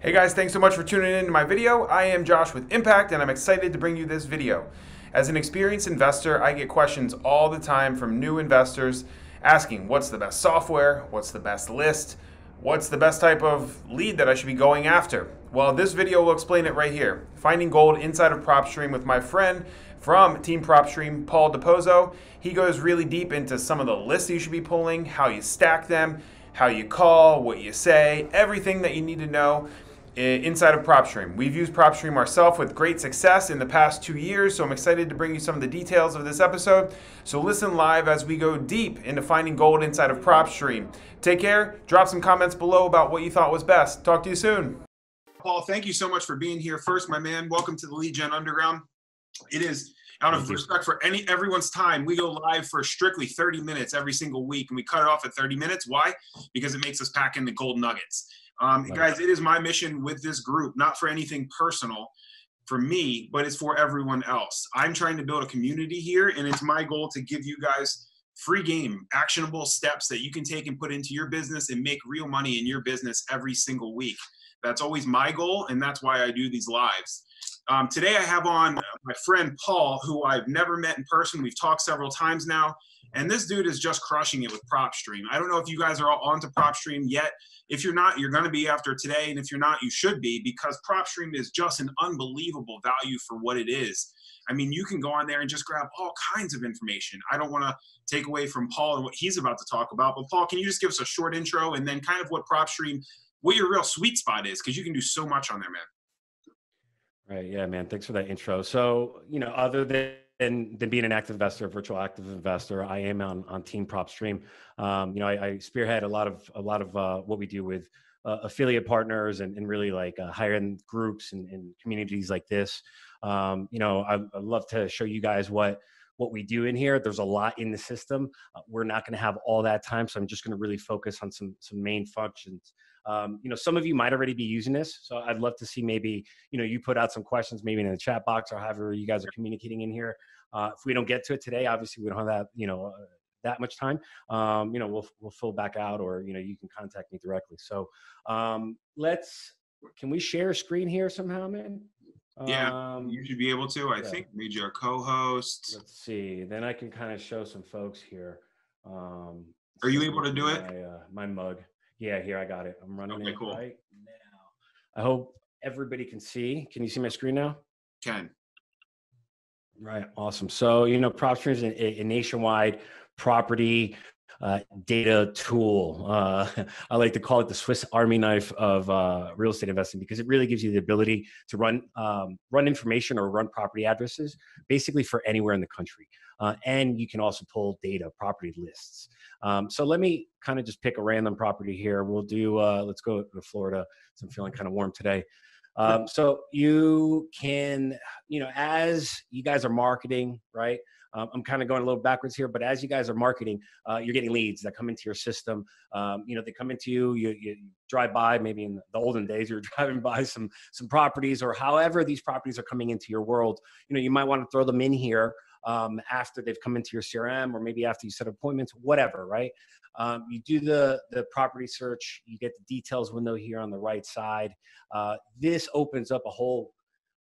Hey guys, thanks so much for tuning in to my video. I am Josh with Impact and I'm excited to bring you this video. As an experienced investor, I get questions all the time from new investors asking what's the best software, what's the best list, what's the best type of lead that I should be going after. Well, this video will explain it right here. Finding gold inside of PropStream with my friend from Team PropStream, Paul Del Pozo. He goes really deep into some of the lists you should be pulling, how you stack them, how you call, what you say, everything that you need to know inside of PropStream. We've used PropStream ourselves with great success in the past two years, so I'm excited to bring you some of the details of this episode. So listen live as we go deep into finding gold inside of PropStream. Take care, drop some comments below about what you thought was best. Talk to you soon. Paul, thank you so much for being here. First, my man, welcome to the Lead Gen Underground. It is out of respect for any everyone's time, we go live for strictly 30 minutes every single week, and we cut it off at 30 minutes. Why? Because it makes us pack in the gold nuggets. Um, guys, it is my mission with this group, not for anything personal for me, but it's for everyone else. I'm trying to build a community here, and it's my goal to give you guys free game, actionable steps that you can take and put into your business and make real money in your business every single week. That's always my goal, and that's why I do these lives. Um, today, I have on my friend Paul, who I've never met in person. We've talked several times now, and this dude is just crushing it with PropStream. I don't know if you guys are all onto PropStream yet. If you're not, you're going to be after today. And if you're not, you should be because PropStream is just an unbelievable value for what it is. I mean, you can go on there and just grab all kinds of information. I don't want to take away from Paul and what he's about to talk about, but Paul, can you just give us a short intro and then kind of what PropStream, what your real sweet spot is? Because you can do so much on there, man. Right. Yeah, man. Thanks for that intro. So, you know, other than than, than being an active investor, a virtual active investor, I am on, on Team PropStream. Um, you know, I, I, spearhead a lot of a lot of uh, what we do with uh, affiliate partners and, and really like uh, higher end groups and, and, communities like this. Um, you know, I, I'd love to show you guys what what we do in here. There's a lot in the system. Uh, we're not going to have all that time, so I'm just going to really focus on some some main functions. Um, you know, some of you might already be using this, so I'd love to see maybe you know you put out some questions maybe in the chat box or however you guys are communicating in here. Uh, if we don't get to it today, obviously we don't have that you know uh, that much time. Um, you know, we'll we'll fill back out, or you know, you can contact me directly. So um, let's. Can we share a screen here somehow, man? Yeah, um, you should be able to. I yeah. think made you a co-host. Let's see. Then I can kind of show some folks here. Um, Are you able to do it? Uh, my mug. Yeah, here I got it. I'm running okay, it cool. right now. I hope everybody can see. Can you see my screen now? Can. Right. Awesome. So, you know, PropStream is a, a nationwide property uh, data tool. Uh, I like to call it the Swiss Army knife of uh, real estate investing because it really gives you the ability to run um, run information or run property addresses basically for anywhere in the country. Uh, and you can also pull data, property lists. Um, so let me kind of just pick a random property here. We'll do. Uh, let's go to Florida. So I'm feeling kind of warm today. Um, so you can, you know, as you guys are marketing, right? Um, I'm kind of going a little backwards here, but as you guys are marketing, uh, you're getting leads that come into your system. Um, you know, they come into you, you, you drive by, maybe in the olden days, you're driving by some, some properties or however these properties are coming into your world. You know, you might want to throw them in here um, after they've come into your CRM or maybe after you set appointments, whatever, right? Um, you do the, the property search, you get the details window here on the right side. Uh, this opens up a whole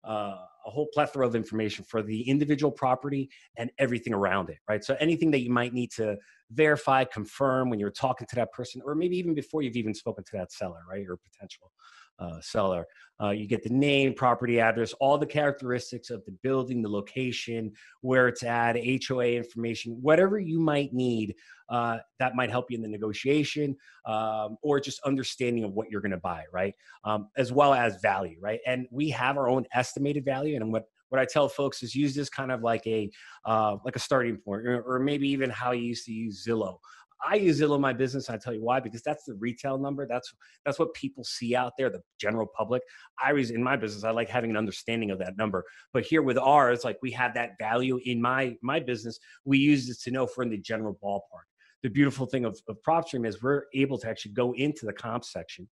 uh, a whole plethora of information for the individual property and everything around it, right? So anything that you might need to verify, confirm when you're talking to that person, or maybe even before you've even spoken to that seller, right, or potential uh, seller. Uh, you get the name, property address, all the characteristics of the building, the location, where it's at, HOA information, whatever you might need uh, that might help you in the negotiation um, or just understanding of what you're going to buy, right? Um, as well as value, right? And we have our own estimated value. And what what I tell folks is use this kind of like a uh, like a starting point, or, or maybe even how you used to use Zillow. I use Zillow in my business. I tell you why, because that's the retail number. That's that's what people see out there, the general public. I was in my business. I like having an understanding of that number. But here with ours, like we have that value in my my business. We use this to know we're in the general ballpark. The beautiful thing of, of PropStream is we're able to actually go into the comp section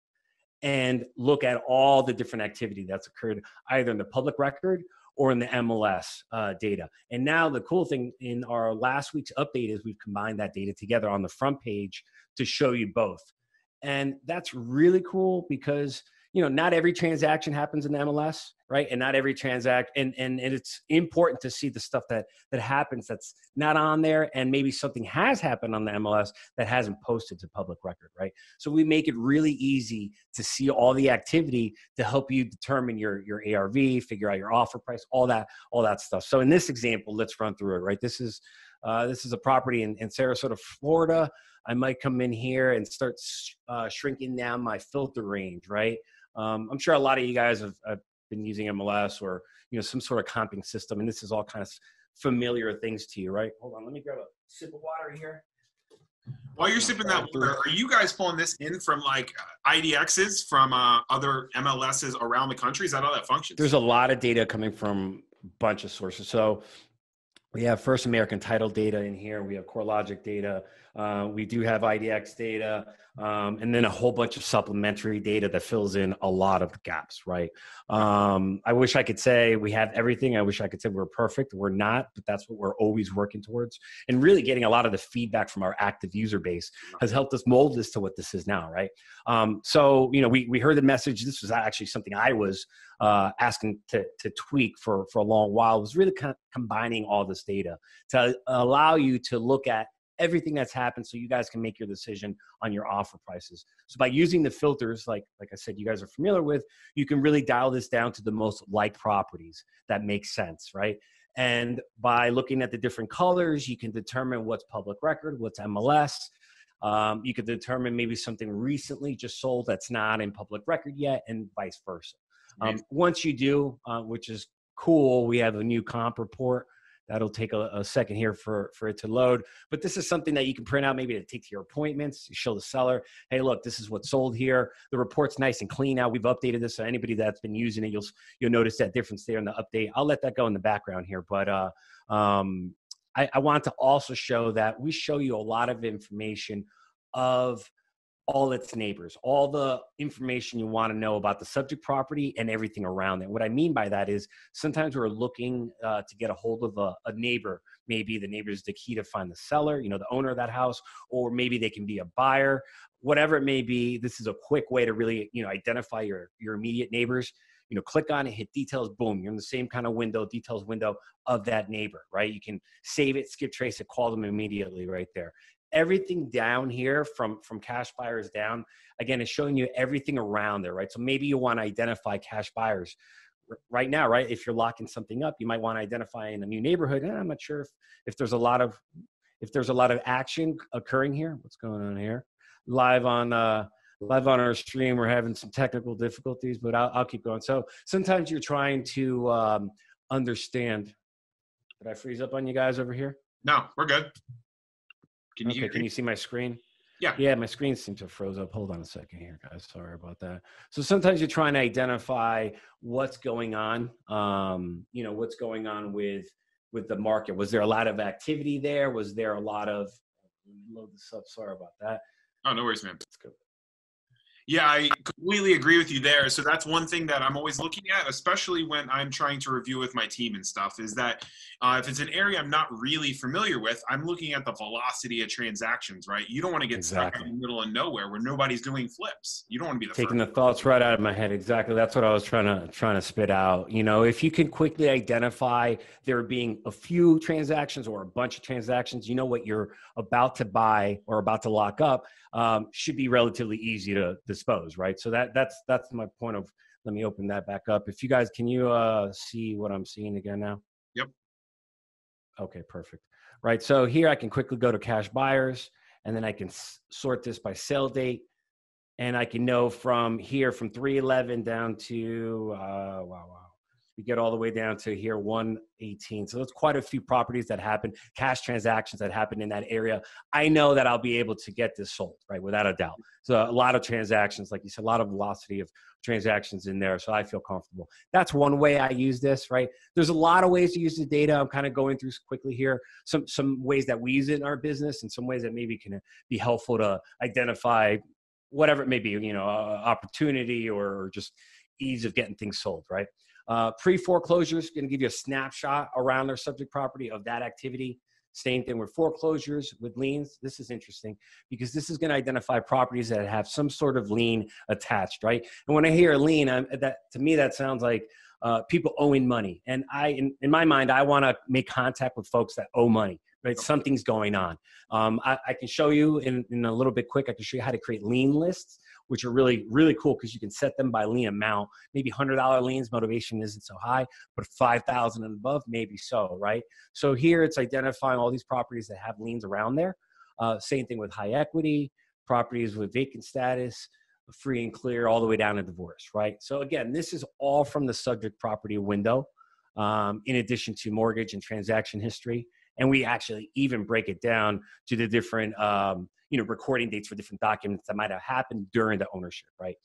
and look at all the different activity that's occurred either in the public record or in the MLS uh, data. And now the cool thing in our last week's update is we've combined that data together on the front page to show you both. And that's really cool because you know, not every transaction happens in the MLS, right? And not every transact, and, and and it's important to see the stuff that that happens that's not on there, and maybe something has happened on the MLS that hasn't posted to public record, right? So we make it really easy to see all the activity to help you determine your your ARV, figure out your offer price, all that all that stuff. So in this example, let's run through it, right? This is uh, this is a property in, in Sarasota, Florida. I might come in here and start uh, shrinking down my filter range, right? Um, I'm sure a lot of you guys have, have, been using MLS or you know some sort of comping system, and this is all kind of familiar things to you, right? Hold on, let me grab a sip of water here. While you're sipping that water, are you guys pulling this in from like IDXs from uh, other MLSs around the country? Is that how that functions? There's a lot of data coming from a bunch of sources. So we have First American title data in here. We have CoreLogic data. Uh, we do have IDX data, um, and then a whole bunch of supplementary data that fills in a lot of gaps, right? Um, I wish I could say we have everything. I wish I could say we're perfect. We're not, but that's what we're always working towards. And really getting a lot of the feedback from our active user base has helped us mold this to what this is now, right? Um, so, you know, we, we heard the message. This was actually something I was uh, asking to, to tweak for, for a long while, It was really kind of combining all this data to allow you to look at everything that's happened so you guys can make your decision on your offer prices. So by using the filters like like i said you guys are familiar with you can really dial this down to the most like properties. That make sense right? And by looking at the different colors you can determine what's public record what's mls um, you could determine maybe something recently just sold that's not in public record yet and vice versa. Um, once you do uh, which is cool we have a new comp report That'll take a, a, second here for, for it to load. But this is something that you can print out maybe to take to your appointments. You show the seller, hey, look, this is what's sold here. The report's nice and clean now. We've updated this. So anybody that's been using it, you'll you'll notice that difference there in the update. I'll let that go in the background here. But uh, um, I, I want to also show that we show you a lot of information of – all its neighbors, all the information you want to know about the subject property and everything around it. What I mean by that is sometimes we're looking uh, to get a hold of a, a, neighbor. Maybe the neighbor is the key to find the seller, you know, the owner of that house, or maybe they can be a buyer. Whatever it may be, this is a quick way to really, you know, identify your your immediate neighbors. You know, click on it, hit details, boom, you're in the same kind of window, details window of that neighbor, right? You can save it, skip trace it, call them immediately right there everything down here from from cash buyers down again is showing you everything around there right? So maybe you want to identify cash buyers right now right? If you're locking something up you might want to identify in a new neighborhood. I'm not sure if if there's a lot of if there's a lot of action occurring here. What's going on here? Live on uh live on our stream. We're having some technical difficulties but i'll, I'll keep going. So sometimes you're trying to um understand. Did i freeze up on you guys over here? No we're good can you okay, can you see my screen? Yeah. Yeah, my screen seems to have froze up. Hold on a second here, guys. Sorry about that. So sometimes you're trying to identify what's going on. Um, you know, what's going on with with the market. Was there a lot of activity there? Was there a lot of load this up? Sorry about that. Oh, no worries, man. Yeah, I completely agree with you there. So that's one thing that I'm always looking at, especially when I'm trying to review with my team and stuff, is that uh, if it's an area I'm not really familiar with, I'm looking at the velocity of transactions, right? You don't want to get exactly. stuck in the middle of nowhere where nobody's doing flips. You don't want to be the taking the thoughts right out of my head. Exactly. That's what I was trying to trying to spit out. You know, if you can quickly identify there being a few transactions or a bunch of transactions, you know what you're about to buy or about to lock up um, should be relatively easy to dispose, right? So that that's that's my point of. Let me open that back up. If you guys can you uh, see what I'm seeing again now? Yep. Okay, perfect. Right. So here I can quickly go to cash buyers, and then I can s- sort this by sale date, and I can know from here from 311 down to uh, wow wow we get all the way down to here 118 so that's quite a few properties that happen cash transactions that happen in that area. I know that i'll be able to get this sold right without a doubt. So a lot of transactions like you said a lot of velocity of transactions in there so i feel comfortable. That's one way i use this right? There's a lot of ways to use the data. I'm kind of going through quickly here some some ways that we use it in our business and some ways that maybe can be helpful to identify whatever it may be you know uh, opportunity or just ease of getting things sold right uh, Pre foreclosures going to give you a snapshot around their subject property of that activity. Same thing with foreclosures, with liens. This is interesting because this is going to identify properties that have some sort of lien attached, right? And when I hear a lien, I'm, that to me that sounds like uh, people owing money. And I, in, in my mind, I want to make contact with folks that owe money. Right, something's going on. Um, I, I, can show you in, in a little bit quick. I can show you how to create lien lists, which are really really cool because you can set them by lien amount. Maybe hundred dollar liens motivation isn't so high, but five thousand and above maybe so. Right. So here it's identifying all these properties that have liens around there. Uh, same thing with high equity properties with vacant status free and clear all the way down to divorce, right? So again, this is all from the subject property window, um, in addition to mortgage and transaction history. And we actually even break it down to the different, um, you know, recording dates for different documents that might have happened during the ownership, right?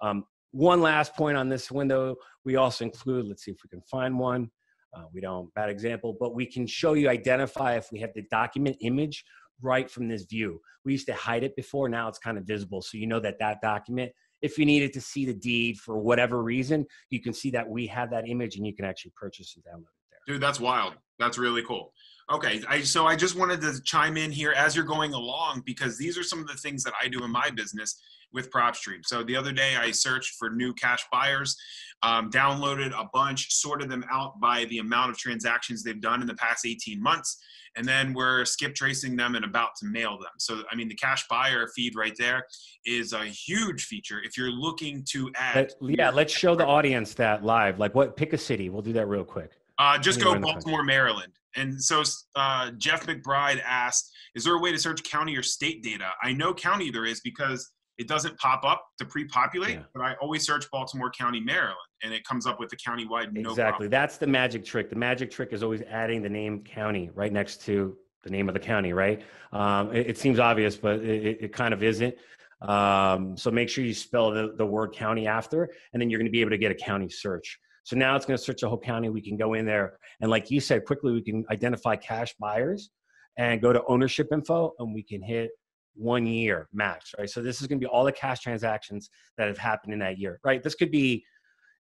Um, one last point on this window, we also include, let's see if we can find one. Uh, we don't, bad example, but we can show you, identify if we have the document image right from this view. We used to hide it before, now it's kind of visible. So you know that that document, if you needed to see the deed for whatever reason, you can see that we have that image and you can actually purchase and download it there. Dude, that's wild. That's really cool. Okay, I, so I just wanted to chime in here as you're going along because these are some of the things that I do in my business with PropStream. So the other day I searched for new cash buyers, um, downloaded a bunch, sorted them out by the amount of transactions they've done in the past 18 months, and then we're skip tracing them and about to mail them. So, I mean, the cash buyer feed right there is a huge feature if you're looking to add. Let, yeah, let's show the audience that live. Like, what? Pick a city. We'll do that real quick. Uh, just go Baltimore, Maryland. And so uh, Jeff McBride asked, "Is there a way to search county or state data?" I know county there is because it doesn't pop up to pre-populate, yeah. but I always search Baltimore County, Maryland, and it comes up with the county-wide. No exactly, problem. that's the magic trick. The magic trick is always adding the name county right next to the name of the county. Right? Um, it, it, seems obvious, but it, it kind of isn't. Um, so make sure you spell the, the word county after, and then you're going to be able to get a county search. So now it's going to search the whole county. We can go in there, and like you said, quickly we can identify cash buyers and go to ownership info, and we can hit one year max, right? So this is going to be all the cash transactions that have happened in that year, right? This could be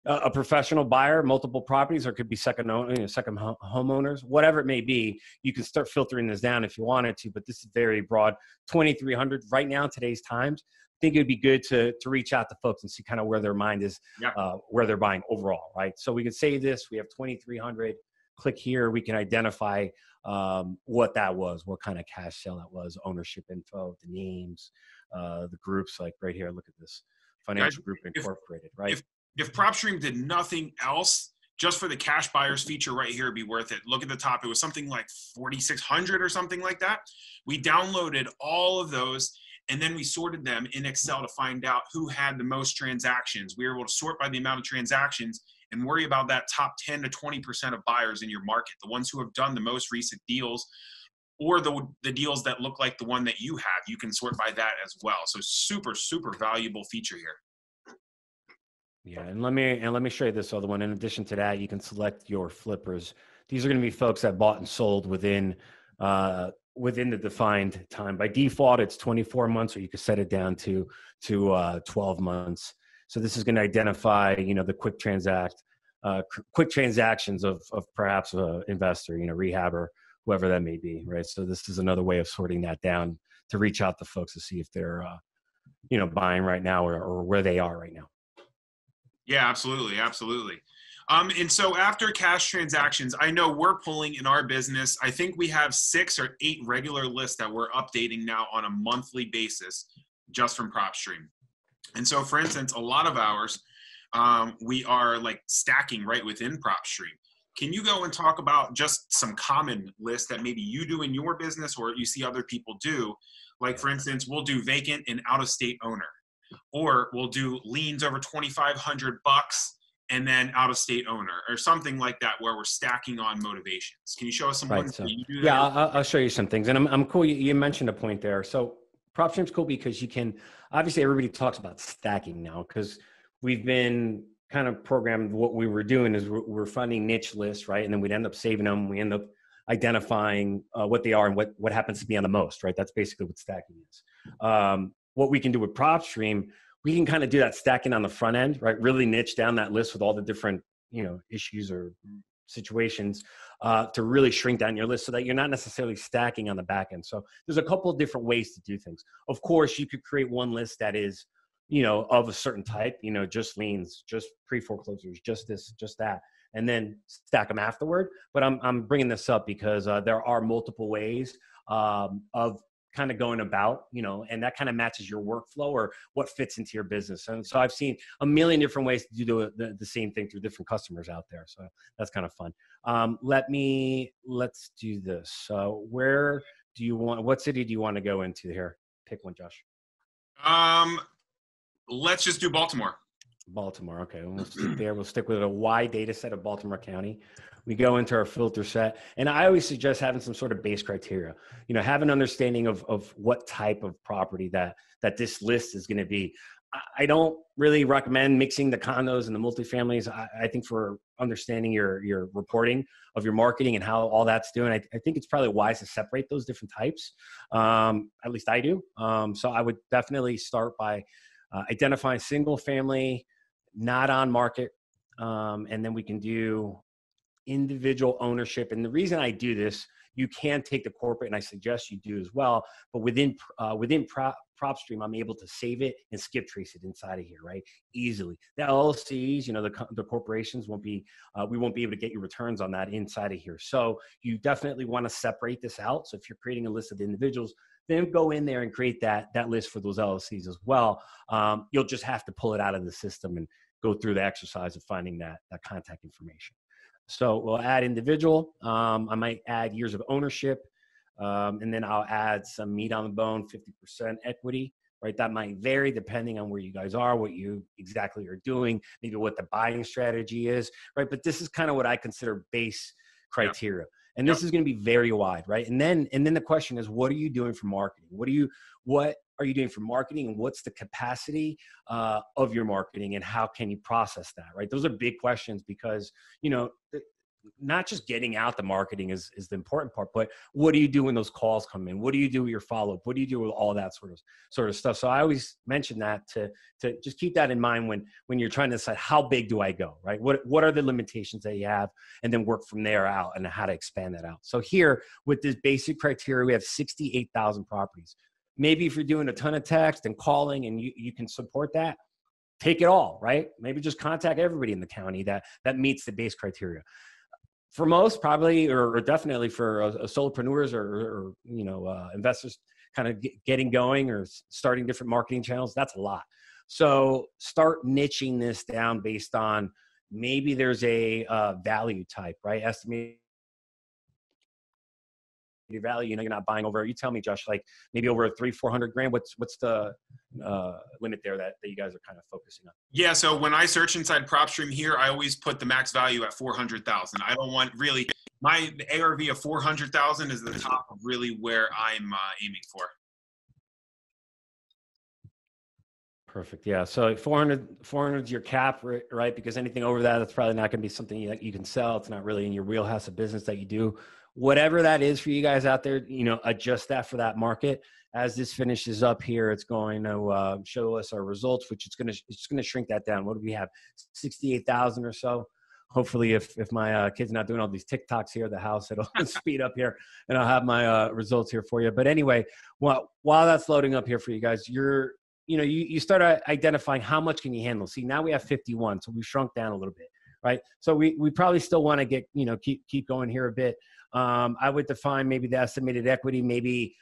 a, professional buyer, multiple properties, or it could be second you know, second homeowners, whatever it may be. You can start filtering this down if you wanted to, but this is very broad. 2,300 right now, today's times. Think it would be good to to reach out to folks and see kind of where their mind is, yeah. uh, where they're buying overall, right? So we could say this: we have 2,300. Click here. We can identify um, what that was, what kind of cash sale that was, ownership info, the names, uh, the groups. Like right here, look at this financial Guys, group incorporated, if, right? If, if PropStream did nothing else, just for the cash buyers feature right here, it'd be worth it. Look at the top; it was something like 4,600 or something like that. We downloaded all of those and then we sorted them in Excel to find out who had the most transactions. We were able to sort by the amount of transactions and worry about that top 10 to 20% of buyers in your market, the ones who have done the most recent deals or the, the deals that look like the one that you have. You can sort by that as well. So super, super valuable feature here. Yeah, and let me and let me show you this other one. In addition to that, you can select your flippers. These are going to be folks that bought and sold within uh, within the defined time. By default, it's 24 months, or you can set it down to to uh, 12 months. So this is going to identify, you know, the quick transact, uh, quick transactions of, of perhaps an investor, you know, rehabber, whoever that may be, right? So this is another way of sorting that down to reach out to folks to see if they're, uh, you know, buying right now or, or where they are right now. Yeah, absolutely, absolutely. Um, and so after cash transactions, I know we're pulling in our business. I think we have six or eight regular lists that we're updating now on a monthly basis just from PropStream. And so, for instance, a lot of ours, um, we are like stacking right within PropStream. Can you go and talk about just some common lists that maybe you do in your business or you see other people do? Like, for instance, we'll do vacant and out of state owner, or we'll do liens over 2,500 bucks and then out of state owner or something like that where we're stacking on motivations. Can you show us some right, so, Yeah, I'll, I'll, show you some things. And I'm, I'm cool. You, you mentioned a point there. So prop PropStream's cool because you can obviously everybody talks about stacking now because we've been kind of programmed. What we were doing is we're, we're finding niche lists, right? And then we'd end up saving them. We end up identifying uh, what they are and what what happens to be on the most, right? That's basically what stacking is. Um, what we can do with PropStream, we can kind of do that stacking on the front end, right? Really niche down that list with all the different you know issues or situations uh, to really shrink down your list so that you're not necessarily stacking on the back end. So there's a couple of different ways to do things. Of course, you could create one list that is, you know, of a certain type, you know, just liens, just pre foreclosures, just this, just that, and then stack them afterward. But I'm, I'm bringing this up because uh, there are multiple ways um, of kind of going about, you know, and that kind of matches your workflow or what fits into your business. And so I've seen a million different ways to do the, the same thing through different customers out there. So that's kind of fun. Um, let me, let's do this. So where do you want, what city do you want to go into here? Pick one, Josh. Um, let's just do Baltimore. Baltimore. Okay, we'll stick there. We'll stick with a wide data set of Baltimore County. We go into our filter set, and I always suggest having some sort of base criteria. You know, have an understanding of of what type of property that that this list is going to be. I don't really recommend mixing the condos and the multifamilies. I, I, think for understanding your your reporting of your marketing and how all that's doing, I, I think it's probably wise to separate those different types. Um, at least I do. Um, so I would definitely start by uh, identifying single family not on market. Um, and then we can do individual ownership. And the reason I do this, you can take the corporate, and I suggest you do as well. But within uh, within Prop, stream, I'm able to save it and skip trace it inside of here, right? Easily. The LLCs, you know, the, the corporations won't be, uh, we won't be able to get your returns on that inside of here. So you definitely want to separate this out. So if you're creating a list of individuals, then go in there and create that that list for those LLCs as well. Um, you'll just have to pull it out of the system and go through the exercise of finding that, that contact information. So we'll add individual. Um, I might add years of ownership. Um, and then I'll add some meat on the bone, 50% equity, right? That might vary depending on where you guys are, what you exactly are doing, maybe what the buying strategy is, right? But this is kind of what I consider base criteria. And this is going to be very wide, right? And then, and then the question is, what are you doing for marketing? What are you, what are you doing for marketing and what's the capacity uh, of your marketing and how can you process that right those are big questions because you know not just getting out the marketing is, is the important part, but what do you do when those calls come in? What do you do with your follow up? What do you do with all that sort of sort of stuff? So I always mention that to to just keep that in mind when when you're trying to decide how big do I go, right? What what are the limitations that you have, and then work from there out and how to expand that out. So here with this basic criteria, we have sixty eight thousand properties. Maybe if you're doing a ton of text and calling and you, you can support that, take it all, right? Maybe just contact everybody in the county that that meets the base criteria. For most probably or, or definitely for uh, uh solopreneurs or, or, you know uh, investors kind of get, getting going or starting different marketing channels that's a lot. So start niching this down based on maybe there's a uh, value type right? Estimate value. You know, you're not buying over. You tell me, Josh, like maybe over a three, four hundred grand. What's what's the uh, limit there that, that you guys are kind of focusing on? Yeah. So when I search inside PropStream here, I always put the max value at four hundred thousand. I don't want really my ARV of four hundred thousand is the top of really where I'm uh, aiming for. Perfect. Yeah. So 400, 400 is your cap, right? Because anything over that, that's probably not going to be something that you can sell. It's not really in your wheelhouse of business that you do whatever that is for you guys out there, you know, adjust that for that market. As this finishes up here, it's going to uh, show us our results, which it's going to it's going to shrink that down. What do we have? Sixty-eight thousand or so. Hopefully, if if my uh, kid's not doing all these TikToks here at the house, it'll speed up here, and I'll have my uh, results here for you. But anyway, while while that's loading up here for you guys, you're you know you you start identifying how much can you handle. See, now we have 51, so we shrunk down a little bit, right? So we we probably still want to get you know keep keep going here a bit. Um, I would define maybe the estimated equity, maybe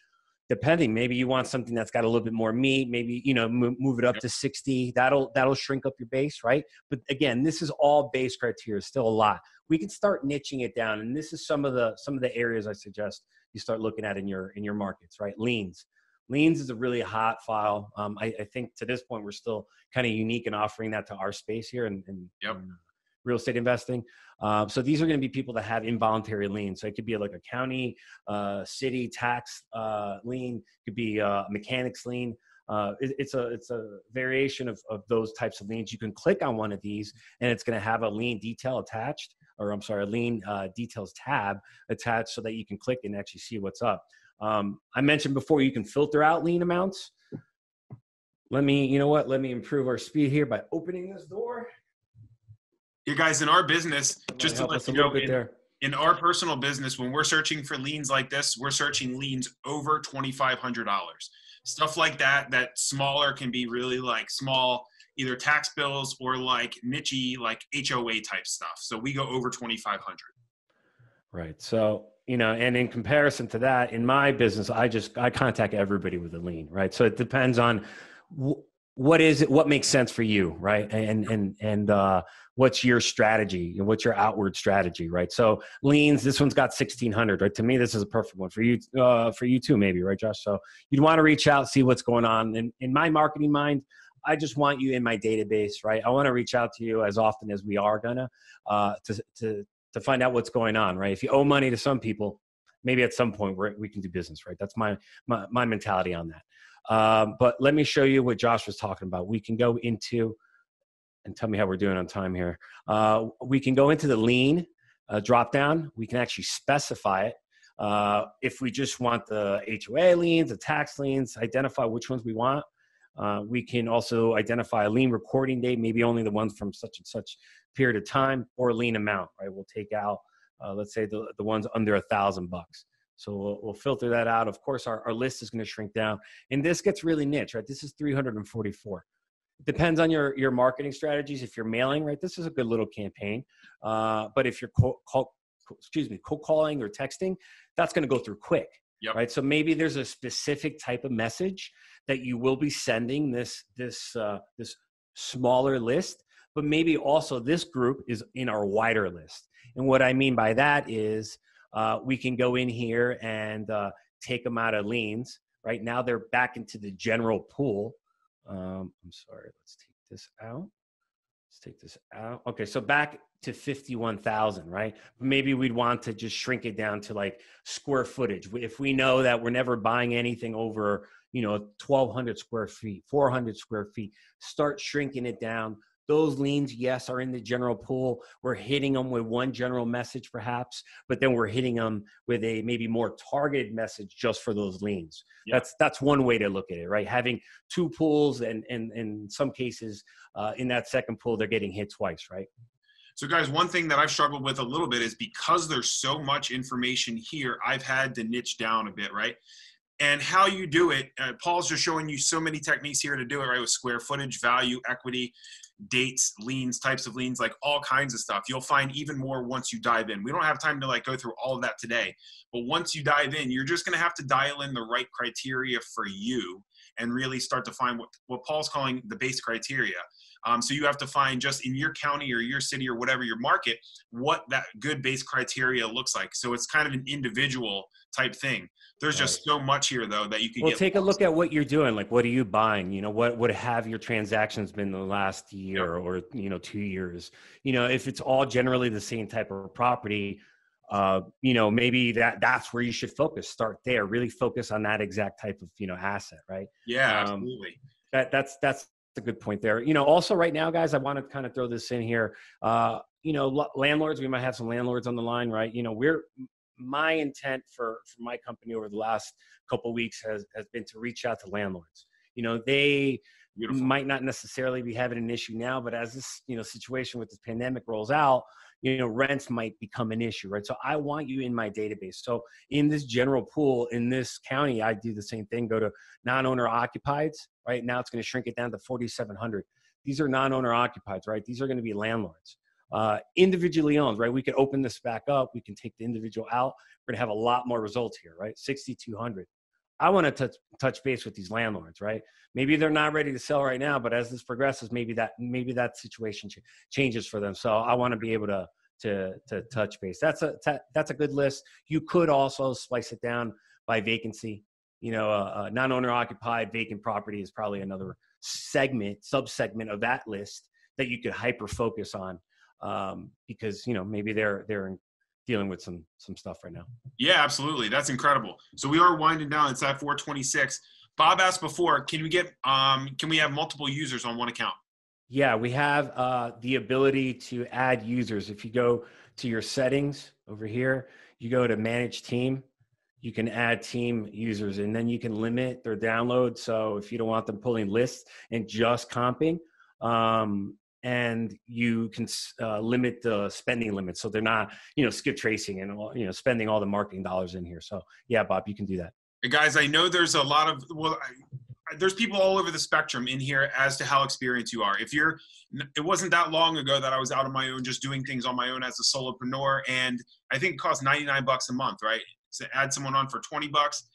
depending, maybe you want something that's got a little bit more meat, maybe, you know, move, move it up yep. to 60. That'll, that'll shrink up your base, right? But again, this is all base criteria, still a lot. We can start niching it down. And this is some of the, some of the areas I suggest you start looking at in your, in your markets, right? Liens. Liens is a really hot file. Um, I, I, think to this point, we're still kind of unique in offering that to our space here and, and, yep. and real estate investing. Uh, so these are going to be people that have involuntary liens. So it could be like a county, uh, city tax uh, lien, could be a mechanics lien. Uh, it, it's a it's a variation of, of those types of liens. You can click on one of these, and it's going to have a lien detail attached, or I'm sorry, a lien uh, details tab attached, so that you can click and actually see what's up. Um, I mentioned before you can filter out lien amounts. Let me, you know what? Let me improve our speed here by opening this door. You guys, in our business, just to let you know, in, in, our personal business, when we're searching for liens like this, we're searching liens over twenty five hundred dollars. Stuff like that, that smaller can be really like small, either tax bills or like nichey, like HOA type stuff. So we go over twenty five hundred. Right. So you know, and in comparison to that, in my business, I just I contact everybody with a lien. Right. So it depends on what is it what makes sense for you right and and and uh what's your strategy and what's your outward strategy right? So liens, this one's got 1600 right? To me this is a perfect one for you uh for you too maybe right josh? So you'd want to reach out see what's going on. And in my marketing mind i just want you in my database right? I want to reach out to you as often as we are gonna uh to to to find out what's going on right? If you owe money to some people maybe at some point we can do business right? That's my my, my mentality on that. Um, but let me show you what Josh was talking about. We can go into, and tell me how we're doing on time here. Uh, we can go into the lien uh, drop down. We can actually specify it. Uh, if we just want the HOA liens, the tax liens, identify which ones we want. Uh, we can also identify a lien recording date, maybe only the ones from such and such period of time, or lien amount. Right, we'll take out, uh, let's say the the ones under a thousand bucks. So we'll, we'll filter that out. Of course, our, our list is going to shrink down. And this gets really niche, right? This is 344. Depends on your, your marketing strategies. If you're mailing, right, this is a good little campaign. Uh, but if you're call, call, excuse me, cold calling or texting, that's going to go through quick. Yep. Right. So maybe there's a specific type of message that you will be sending this this uh, this smaller list, but maybe also this group is in our wider list. And what I mean by that is uh, we can go in here and uh, take them out of liens. Right now, they're back into the general pool. Um, I'm sorry, let's take this out. Let's take this out. Okay, so back to 51,000, right? Maybe we'd want to just shrink it down to like square footage. If we know that we're never buying anything over, you know, 1,200 square feet, 400 square feet, start shrinking it down those liens, yes, are in the general pool. We're hitting them with one general message, perhaps, but then we're hitting them with a maybe more targeted message just for those liens. Yeah. That's that's one way to look at it, right? Having two pools, and and in some cases, uh, in that second pool, they're getting hit twice, right? So, guys, one thing that I've struggled with a little bit is because there's so much information here, I've had to niche down a bit, right? And how you do it, uh, Paul's just showing you so many techniques here to do it, right? With square footage, value, equity dates, liens, types of liens, like all kinds of stuff. You'll find even more once you dive in. We don't have time to like go through all of that today, but once you dive in, you're just going to have to dial in the right criteria for you and really start to find what, what Paul's calling the base criteria. Um, so you have to find just in your county or your city or whatever your market, what that good base criteria looks like. So it's kind of an individual type thing. There's right. just so much here though that you can. Well, take a look at what you're doing. Like, what are you buying? You know, what would have your transactions been the last year yep. or you know two years? You know, if it's all generally the same type of property, uh, you know, maybe that that's where you should focus. Start there. Really focus on that exact type of you know asset, right? Yeah, um, absolutely. That that's that's a good point there. You know, also right now, guys, I want to kind of throw this in here. Uh, you know, landlords. We might have some landlords on the line, right? You know, we're my intent for, for my company over the last couple weeks has, has been to reach out to landlords. You know, they Beautiful. might not necessarily be having an issue now, but as this, you know, situation with this pandemic rolls out, you know, rents might become an issue, right? So I want you in my database. So in this general pool in this county, I do the same thing. Go to non-owner occupieds. Right now, it's going to shrink it down to 4,700. These are non-owner occupieds, right? These are going to be landlords uh, individually owned, right? We could open this back up. We can take the individual out. We're gonna have a lot more results here, right? 6,200. I want to touch touch base with these landlords, right? Maybe they're not ready to sell right now, but as this progresses, maybe that maybe that situation ch- changes for them. So I want to be able to to to touch base. That's a that's a good list. You could also slice it down by vacancy. You know, a, a non-owner occupied vacant property is probably another segment, sub segment of that list that you could hyper focus on um, because you know maybe they're they're dealing with some some stuff right now. Yeah, absolutely. That's incredible. So we are winding down. It's at 426. Bob asked before, can we get um, can we have multiple users on one account? Yeah, we have uh, the ability to add users. If you go to your settings over here, you go to manage team, you can add team users and then you can limit their download. So if you don't want them pulling lists and just comping, um, and you can uh, limit the spending limit so they're not you know skip tracing and you know spending all the marketing dollars in here. So yeah bob you can do that. Guys i know there's a lot of well I, there's people all over the spectrum in here as to how experienced you are. If you're it wasn't that long ago that i was out on my own just doing things on my own as a solopreneur and i think it costs 99 bucks a month right? To add someone on for 20 bucks.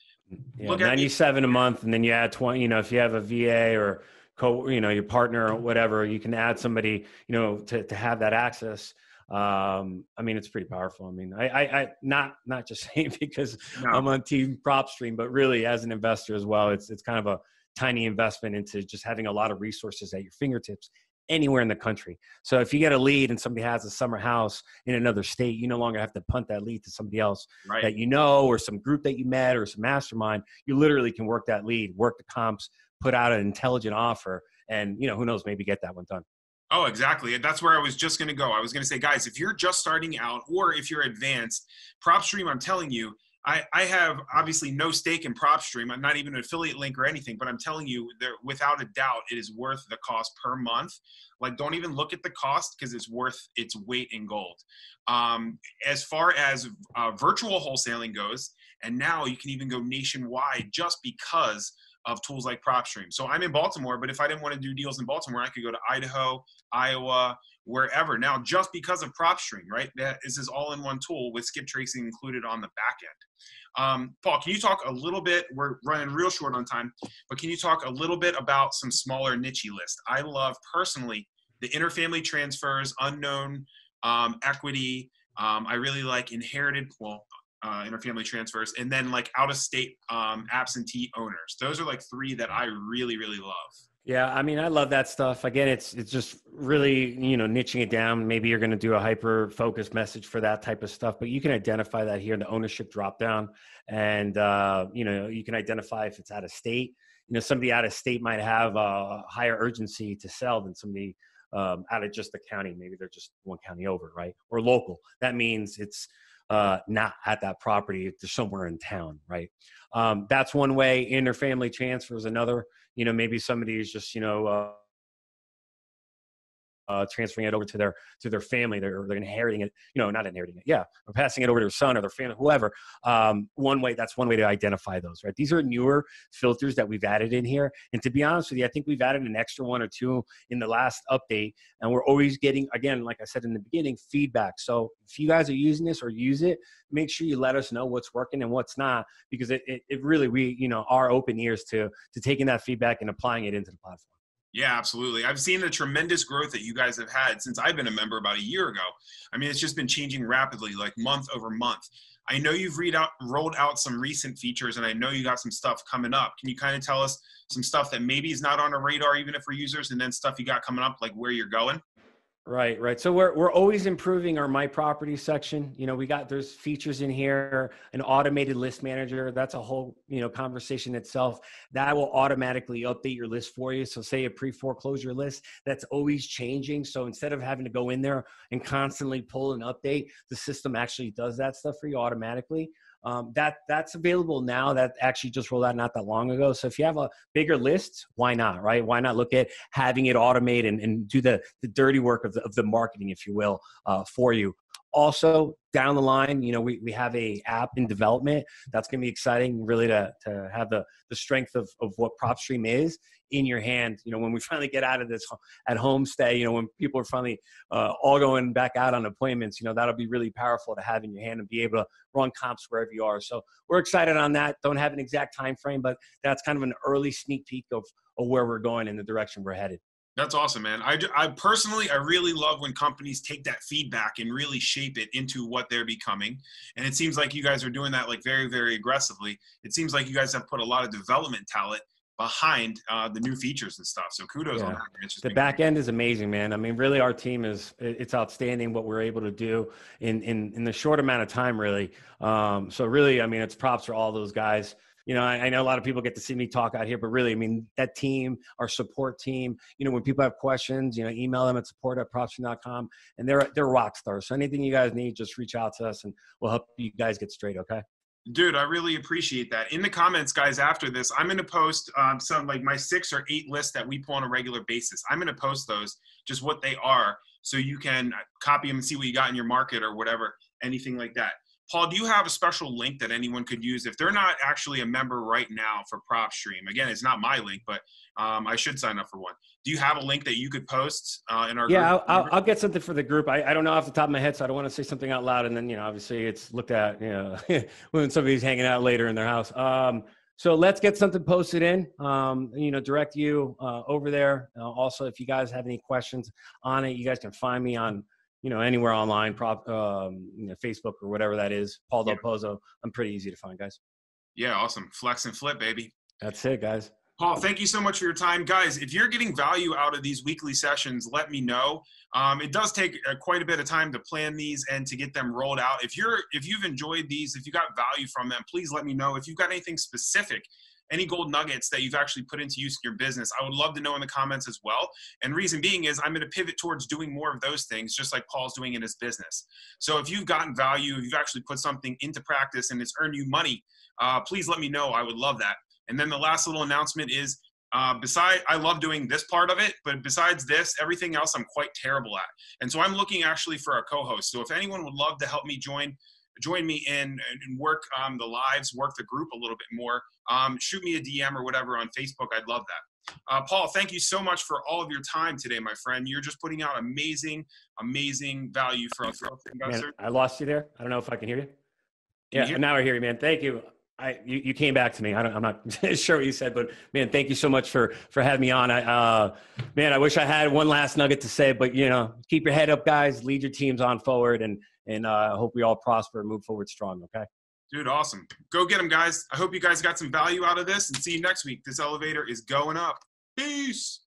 Yeah, 97 a month and then you add 20 you know if you have a va or co you know your partner or whatever you can add somebody you know to, to have that access um i mean it's pretty powerful i mean i i, I not not just saying because no. i'm on team PropStream but really as an investor as well it's it's kind of a tiny investment into just having a lot of resources at your fingertips anywhere in the country. So if you get a lead and somebody has a summer house in another state, you no longer have to punt that lead to somebody else right. that you know or some group that you met or some mastermind. You literally can work that lead, work the comps, put out an intelligent offer, and you know who knows, maybe get that one done. Oh, exactly. That's where I was just going to go. I was going to say, guys, if you're just starting out or if you're advanced, PropStream, I'm telling you, I, I have obviously no stake in PropStream. I'm not even an affiliate link or anything, but I'm telling you, there without a doubt, it is worth the cost per month. Like, don't even look at the cost because it's worth its weight in gold. Um, as far as uh, virtual wholesaling goes, and now you can even go nationwide just because of tools like PropStream. So I'm in Baltimore, but if I didn't want to do deals in Baltimore, I could go to Idaho, Iowa, wherever. Now, just because of PropStream, right? That is this all-in-one tool with skip tracing included on the back end. Um, Paul, can you talk a little bit? We're running real short on time, but can you talk a little bit about some smaller niche lists? I love personally the interfamily transfers, unknown um, equity. Um, I really like inherited. Well, uh, interfamily transfers, and then like out of state um, absentee owners. Those are like three that I really, really love. Yeah, I mean, I love that stuff. Again, it's it's just really you know niching it down. Maybe you're going to do a hyper focused message for that type of stuff, but you can identify that here in the ownership drop down, and uh, you know you can identify if it's out of state. You know, somebody out of state might have a higher urgency to sell than somebody um, out of just the county. Maybe they're just one county over, right? Or local. That means it's uh, not at that property. They're somewhere in town, right? Um, that's one way. Interfamily transfer is another. You know, maybe somebody is just, you know, uh, transferring it over to their to their family. They're they're inheriting it. You know, not inheriting it. Yeah, or passing it over to their son or their family, whoever. Um, one way. That's one way to identify those. Right. These are newer filters that we've added in here. And to be honest with you, I think we've added an extra one or two in the last update. And we're always getting, again, like I said in the beginning, feedback. So if you guys are using this or use it, make sure you let us know what's working and what's not, because it, it, it really we you know are open ears to to taking that feedback and applying it into the platform. Yeah, absolutely. I've seen the tremendous growth that you guys have had since I've been a member about a year ago. I mean, it's just been changing rapidly, like month over month. I know you've read out, rolled out some recent features, and I know you got some stuff coming up. Can you kind of tell us some stuff that maybe is not on a radar, even if we're users, and then stuff you got coming up, like where you're going? Right, right. So we're we're always improving our my property section. You know, we got there's features in here, an automated list manager. That's a whole you know conversation itself. That will automatically update your list for you. So say a pre foreclosure list that's always changing. So instead of having to go in there and constantly pull an update, the system actually does that stuff for you automatically. Um, that that's available now. That actually just rolled out not that long ago. So if you have a bigger list, why not? Right? Why not look at having it automate and, and do the the dirty work of the, of the marketing, if you will, uh, for you. Also, down the line, you know, we, we have a app in development that's going to be exciting, really to, to have the, the strength of, of what PropStream is in your hand. You know, when we finally get out of this at home stay, you know, when people are finally uh, all going back out on appointments, you know, that'll be really powerful to have in your hand and be able to run comps wherever you are. So we're excited on that. Don't have an exact time frame, but that's kind of an early sneak peek of, of where we're going in the direction we're headed. That's awesome, man. I, I personally, I really love when companies take that feedback and really shape it into what they're becoming. And it seems like you guys are doing that like very, very aggressively. It seems like you guys have put a lot of development talent behind uh, the new features and stuff. So kudos yeah. on that. the back end is amazing, man. I mean, really, our team is it's outstanding what we're able to do in in in the short amount of time, really. Um, so really, I mean, it's props for all those guys. You know, I, I, know a lot of people get to see me talk out here, but really, I mean, that team, our support team, you know, when people have questions, you know, email them at support at propstream.com and they're, they're rock stars. So anything you guys need, just reach out to us and we'll help you guys get straight. Okay. Dude, I really appreciate that. In the comments, guys, after this, I'm going to post um, some like my six or eight lists that we pull on a regular basis. I'm going to post those, just what they are, so you can copy them and see what you got in your market or whatever, anything like that. Paul, do you have a special link that anyone could use if they're not actually a member right now for PropStream? Again, it's not my link, but um, I should sign up for one. Do you have a link that you could post uh, in our? Yeah, I'll, I'll, I'll, get something for the group. I, I don't know off the top of my head, so I don't want to say something out loud, and then you know, obviously, it's looked at you know when somebody's hanging out later in their house. Um, so let's get something posted in. Um, you know, direct you uh, over there. Uh, also, if you guys have any questions on it, you guys can find me on you know, anywhere online, prop, um, you know, Facebook or whatever that is. Paul Del Pozo. I'm pretty easy to find, guys. Yeah, awesome. Flex and flip, baby. That's it, guys. Paul, thank you so much for your time, guys. If you're getting value out of these weekly sessions, let me know. Um, it does take uh, quite a bit of time to plan these and to get them rolled out. If you're if you've enjoyed these, if you got value from them, please let me know. If you've got anything specific any gold nuggets that you've actually put into use in your business. I would love to know in the comments as well. And reason being is I'm going to pivot towards doing more of those things, just like Paul's doing in his business. So if you've gotten value, if you've actually put something into practice and it's earned you money, uh, please let me know. I would love that. And then the last little announcement is uh, beside i love doing this part of it but besides this everything else i'm quite terrible at and so i'm looking actually for a co-host so if anyone would love to help me join join me in and work um, the lives, work the group a little bit more, um, shoot me a DM or whatever on Facebook. I'd love that. Uh, Paul, thank you so much for all of your time today, my friend. You're just putting out amazing, amazing value for us investors. I lost you there. I don't know if I can hear you. Yeah, you now I hear you, man. Thank you. I you, you came back to me. I don't, I'm not sure what you said, but man, thank you so much for for having me on. I uh, man, I wish I had one last nugget to say, but you know, keep your head up, guys. Lead your teams on forward, and and uh, I uh, hope we all prosper and move forward strong. Okay. Dude, awesome. Go get them, guys. I hope you guys got some value out of this and see you next week. This elevator is going up. Peace.